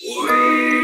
We.